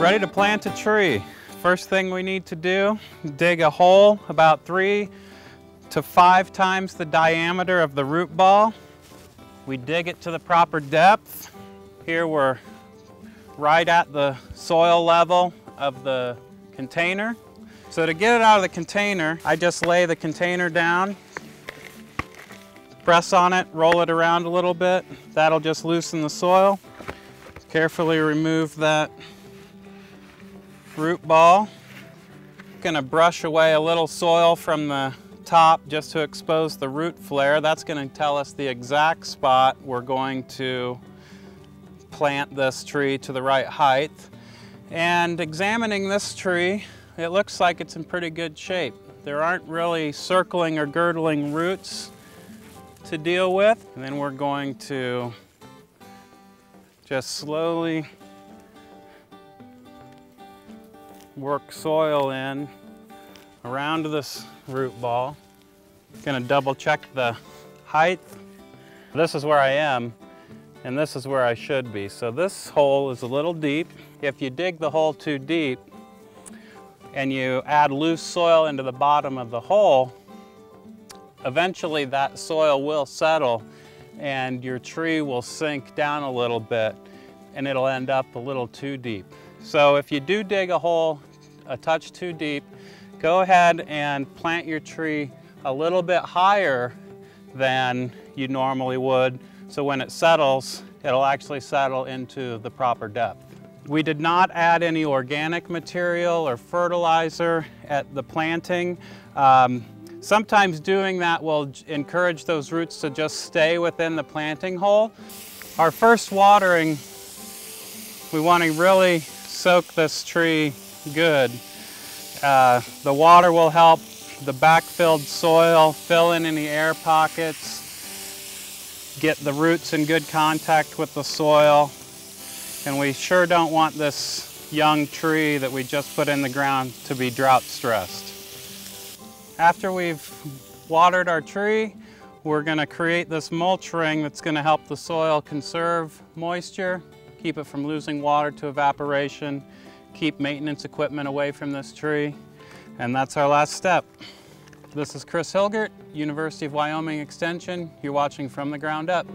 Ready to plant a tree. First thing we need to do, dig a hole about three to five times the diameter of the root ball. We dig it to the proper depth. Here we're right at the soil level of the container. So to get it out of the container, I just lay the container down, press on it, roll it around a little bit. That'll just loosen the soil. Carefully remove that root ball. Gonna brush away a little soil from the top just to expose the root flare. That's gonna tell us the exact spot we're going to plant this tree to the right height. And examining this tree, it looks like it's in pretty good shape. There aren't really circling or girdling roots to deal with. And then we're going to just slowly work soil in around this root ball. Gonna double check the height. This is where I am, and this is where I should be. So this hole is a little deep. If you dig the hole too deep and you add loose soil into the bottom of the hole, eventually that soil will settle and your tree will sink down a little bit and it'll end up a little too deep. So if you do dig a hole a touch too deep, go ahead and plant your tree a little bit higher than you normally would. So when it settles, it'll actually settle into the proper depth. We did not add any organic material or fertilizer at the planting. Um, sometimes doing that will encourage those roots to just stay within the planting hole. Our first watering, we want to really soak this tree good. Uh, the water will help the backfilled soil fill in any air pockets, get the roots in good contact with the soil, and we sure don't want this young tree that we just put in the ground to be drought stressed. After we've watered our tree, we're going to create this mulch ring that's going to help the soil conserve moisture, keep it from losing water to evaporation, keep maintenance equipment away from this tree. And that's our last step. This is Chris Hilgert, University of Wyoming Extension. You're watching From the Ground Up.